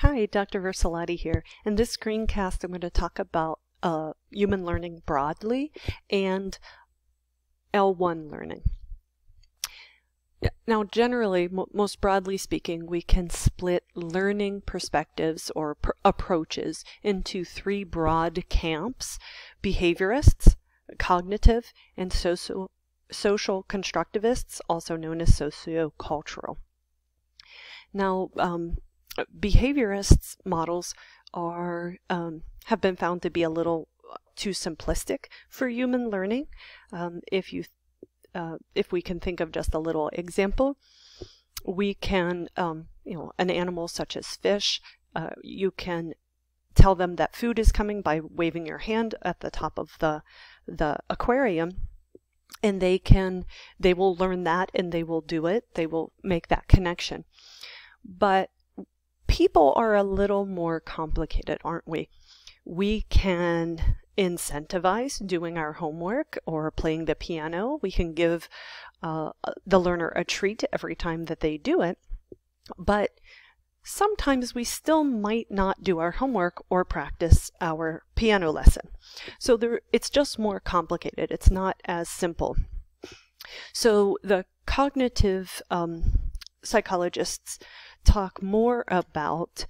Hi, Dr. Vercellotti here. In this screencast, I'm going to talk about uh, human learning broadly and L1 learning. Now, generally, most broadly speaking, we can split learning perspectives or pr approaches into three broad camps behaviorists, cognitive, and social, social constructivists, also known as sociocultural. Now, um, behaviorists models are um, have been found to be a little too simplistic for human learning. Um, if you uh, if we can think of just a little example, we can um, you know an animal such as fish, uh, you can tell them that food is coming by waving your hand at the top of the the aquarium and they can they will learn that and they will do it they will make that connection but people are a little more complicated, aren't we? We can incentivize doing our homework or playing the piano. We can give uh, the learner a treat every time that they do it. But sometimes we still might not do our homework or practice our piano lesson. So there, it's just more complicated. It's not as simple. So the cognitive um, psychologists talk more about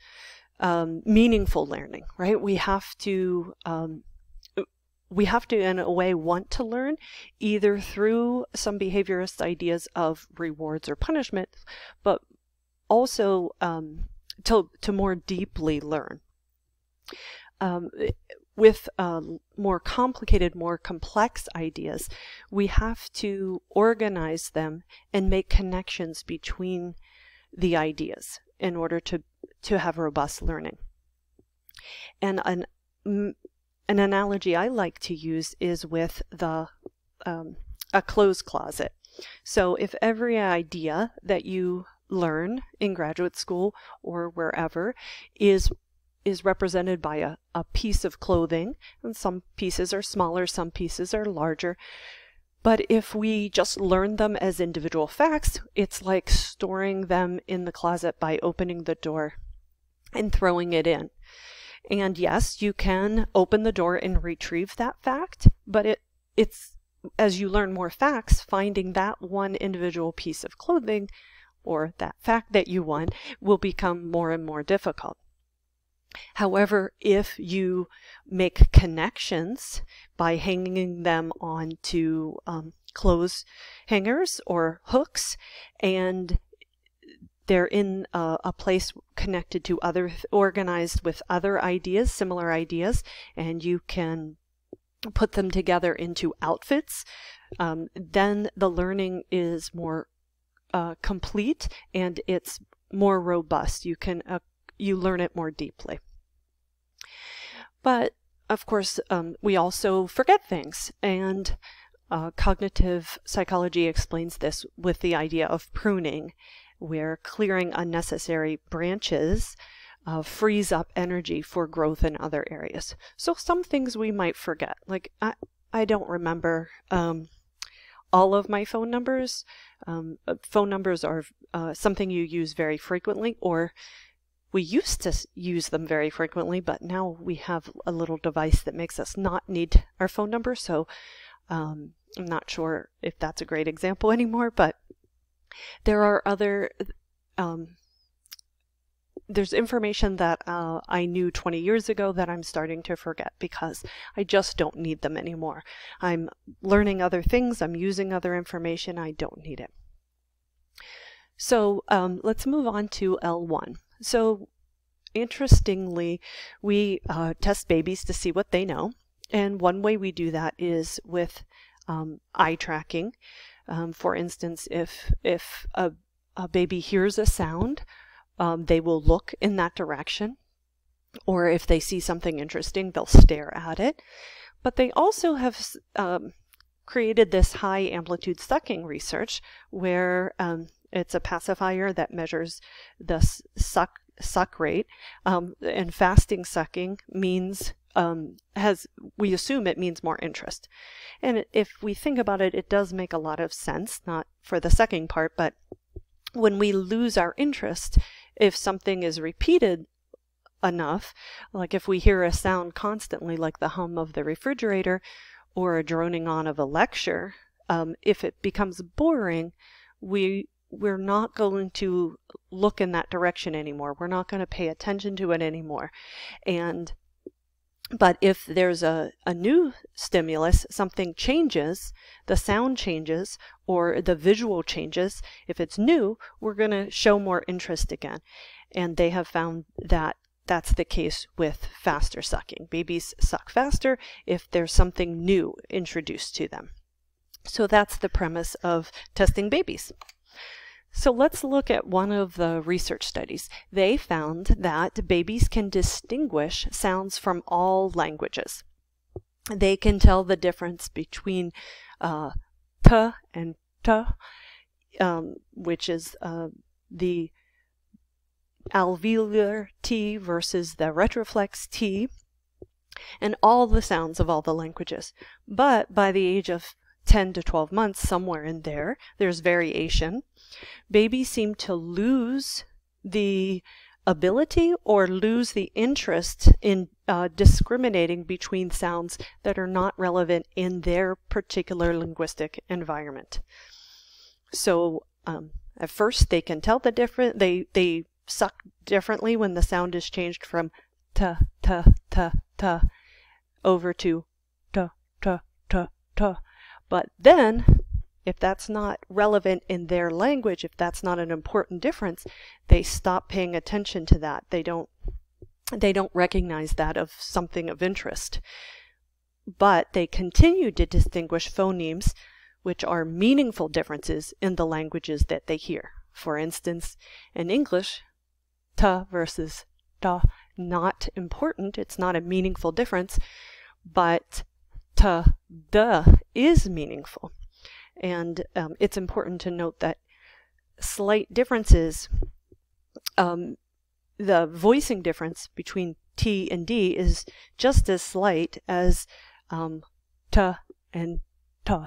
um, meaningful learning, right? We have to um, we have to, in a way, want to learn either through some behaviorist ideas of rewards or punishment, but also um, to, to more deeply learn. Um, with uh, more complicated, more complex ideas, we have to organize them and make connections between the ideas in order to, to have robust learning. And an, an analogy I like to use is with the um, a clothes closet. So if every idea that you learn in graduate school or wherever is is represented by a, a piece of clothing, and some pieces are smaller, some pieces are larger, but if we just learn them as individual facts, it's like storing them in the closet by opening the door and throwing it in. And yes, you can open the door and retrieve that fact, but it it's as you learn more facts, finding that one individual piece of clothing or that fact that you want will become more and more difficult. However, if you make connections by hanging them onto um, clothes hangers or hooks and they're in a, a, place connected to other organized with other ideas similar ideas and you can put them together into outfits um, then the learning is more uh, complete and it's more robust you can uh, you learn it more deeply. But of course, um, we also forget things, and uh, cognitive psychology explains this with the idea of pruning, where clearing unnecessary branches uh, frees up energy for growth in other areas. So some things we might forget, like I, I don't remember um, all of my phone numbers. Um, uh, phone numbers are uh, something you use very frequently, or we used to use them very frequently, but now we have a little device that makes us not need our phone number. So um, I'm not sure if that's a great example anymore, but there are other. Um, there's information that uh, I knew 20 years ago that I'm starting to forget because I just don't need them anymore. I'm learning other things, I'm using other information, I don't need it. So um, let's move on to L1. So interestingly, we uh, test babies to see what they know. And one way we do that is with um, eye tracking. Um, for instance, if, if a, a, baby hears a sound, um, they will look in that direction. Or if they see something interesting, they'll stare at it. But they also have um, created this high amplitude sucking research where um, it's a pacifier that measures the suck suck rate, um, and fasting sucking means um, has we assume it means more interest. And if we think about it, it does make a lot of sense. Not for the sucking part, but when we lose our interest, if something is repeated enough, like if we hear a sound constantly, like the hum of the refrigerator or a droning on of a lecture, um, if it becomes boring, we we're not going to look in that direction anymore. We're not going to pay attention to it anymore. And but if there's a, a new stimulus, something changes, the sound changes, or the visual changes, if it's new, we're going to show more interest again. And they have found that that's the case with faster sucking. Babies suck faster if there's something new introduced to them. So that's the premise of testing babies. So let's look at one of the research studies. They found that babies can distinguish sounds from all languages. They can tell the difference between uh, t and t, um, which is uh, the alveolar T versus the retroflex T, and all the sounds of all the languages. But by the age of 10 to 12 months, somewhere in there, there's variation babies seem to lose the ability or lose the interest in uh, discriminating between sounds that are not relevant in their particular linguistic environment. So um, at first they can tell the different they they suck differently when the sound is changed from ta ta ta ta over to ta ta ta ta. But then if that's not relevant in their language, if that's not an important difference, they stop paying attention to that. They don't they don't recognize that of something of interest. But they continue to distinguish phonemes, which are meaningful differences in the languages that they hear. For instance, in English, ta versus ta, not important. It's not a meaningful difference, but ta, da is meaningful. And um, it's important to note that slight differences, um, the voicing difference between T and D is just as slight as um, ta and ta.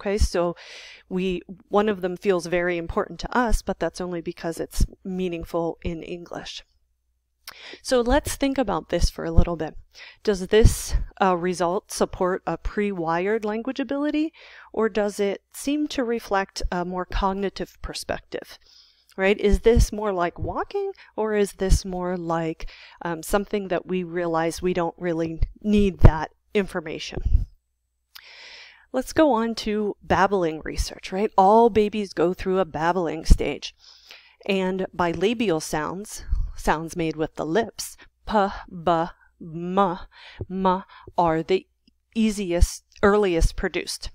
Okay, so we one of them feels very important to us, but that's only because it's meaningful in English. So let's think about this for a little bit. Does this uh, result support a pre-wired language ability, or does it seem to reflect a more cognitive perspective? Right? Is this more like walking, or is this more like um, something that we realize we don't really need that information? Let's go on to babbling research, right? All babies go through a babbling stage. And bilabial sounds, sounds made with the lips, p, b, m, m, are the easiest, earliest produced.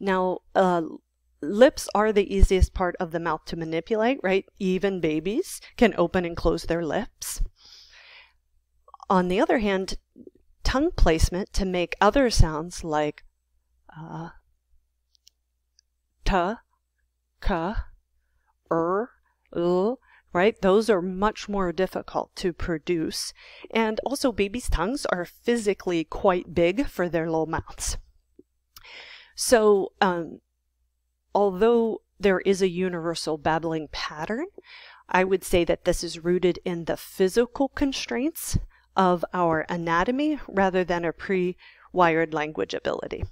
Now, uh, lips are the easiest part of the mouth to manipulate, right? Even babies can open and close their lips. On the other hand, tongue placement to make other sounds like uh, t, k, er, l, right? Those are much more difficult to produce. And also, babies' tongues are physically quite big for their little mouths. So, um, although there is a universal babbling pattern, I would say that this is rooted in the physical constraints of our anatomy rather than a pre wired language ability.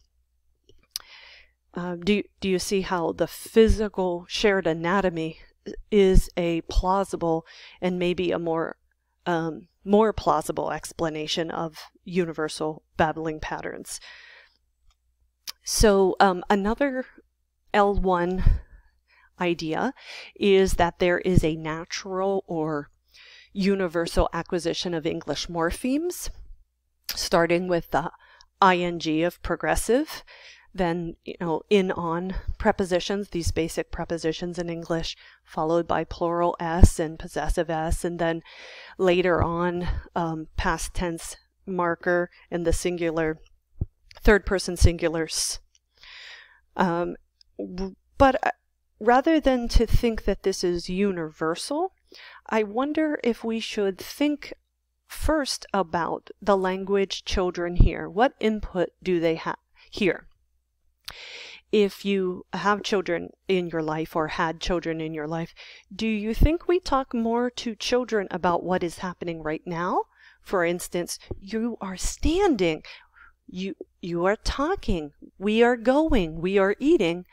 Uh, do, do you see how the physical shared anatomy is a plausible and maybe a more um, more plausible explanation of universal babbling patterns. So um, another L1 idea is that there is a natural or universal acquisition of English morphemes, starting with the ing of progressive, then, you know, in on prepositions, these basic prepositions in English, followed by plural s and possessive s, and then later on, um, past tense marker in the singular, third person singulars. Um, but uh, rather than to think that this is universal, I wonder if we should think first about the language children hear. What input do they have here? If you have children in your life or had children in your life, do you think we talk more to children about what is happening right now? For instance, you are standing, you you are talking, we are going, we are eating.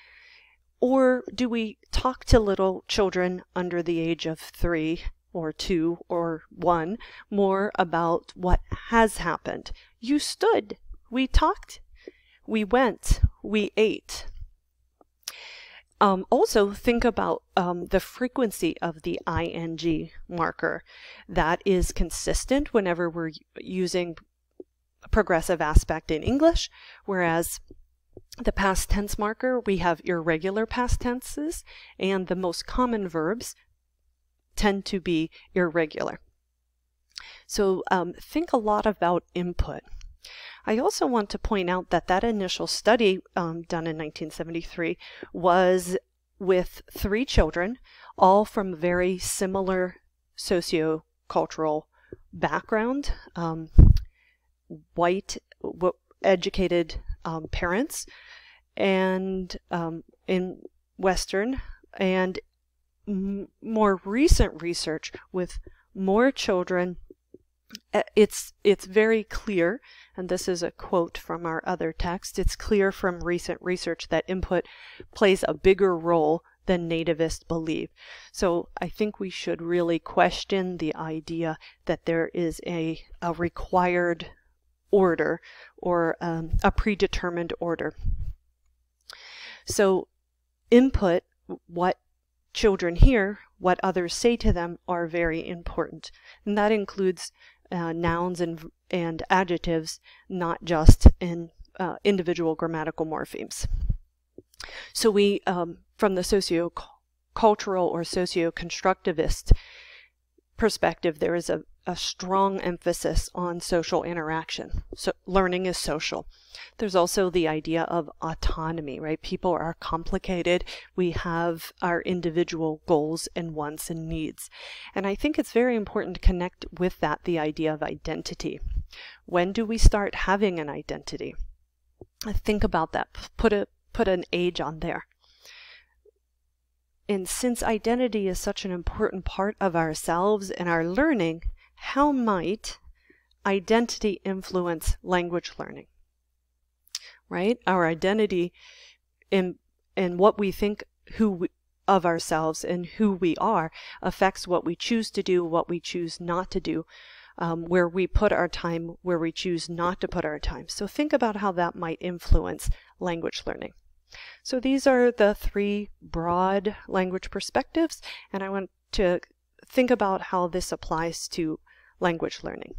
Or do we talk to little children under the age of three or two or one more about what has happened? You stood, we talked, we went, we ate. Um, also, think about um, the frequency of the ing marker. That is consistent whenever we're using progressive aspect in English, whereas the past tense marker, we have irregular past tenses, and the most common verbs tend to be irregular. So um, think a lot about input. I also want to point out that that initial study um, done in 1973 was with three children, all from very similar sociocultural background, um, white, educated um, parents, and um, in Western, and more recent research with more children it's it's very clear and this is a quote from our other text it's clear from recent research that input plays a bigger role than nativists believe. So i think we should really question the idea that there is a, a required order or um, a predetermined order. So input what children hear what others say to them are very important and that includes uh, nouns and, and adjectives, not just in uh, individual grammatical morphemes. So we, um, from the socio-cultural or socio-constructivist perspective, there is a, a strong emphasis on social interaction. So learning is social. There's also the idea of autonomy, right? People are complicated. We have our individual goals and wants and needs. And I think it's very important to connect with that the idea of identity. When do we start having an identity? Think about that. Put a put an age on there. And since identity is such an important part of ourselves and our learning, how might identity influence language learning? Right? Our identity and in what we think who we, of ourselves and who we are affects what we choose to do, what we choose not to do, um, where we put our time, where we choose not to put our time. So think about how that might influence language learning. So these are the three broad language perspectives, and I want to think about how this applies to language learning.